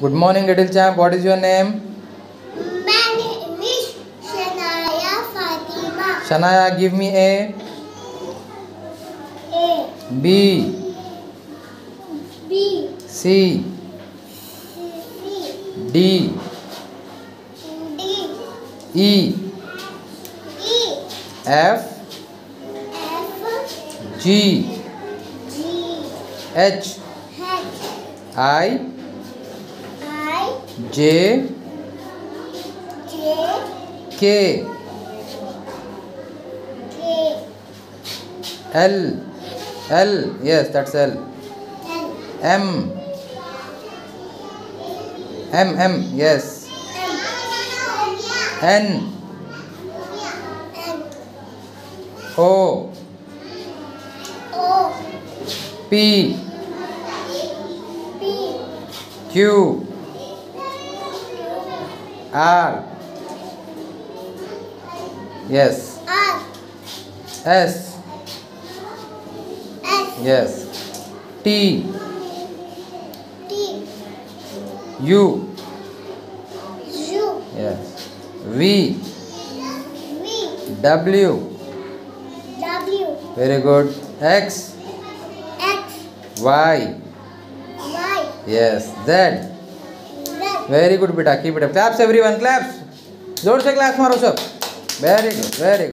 Good morning, little champ. What is your name? My name is Shania Fatima. Shania, give me A. A B. B C. C D. D E. E F. F G. G H. H I. I J. J K. K L. L. Yes, that's L. L M. M. M. Yes. M N. N O. O P. P Q. R. Yes. R S. S Yes. T. T U. U Yes. V. V W. W Very good. X. X Y. Y Yes. Z. Very good बेटा. की बेटा claps every one claps ज़ोर से claps मारो सब. Very good very good